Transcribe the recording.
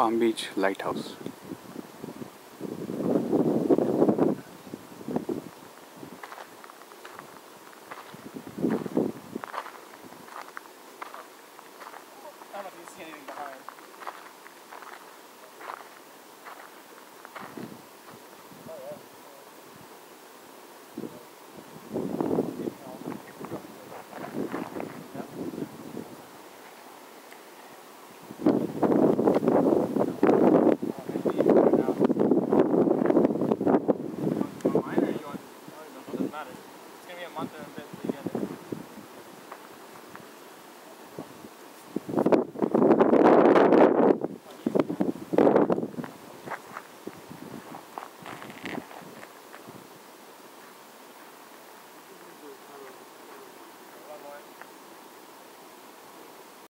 Palm Beach Lighthouse. I don't know if you see anything behind. It's going to be a month and a bit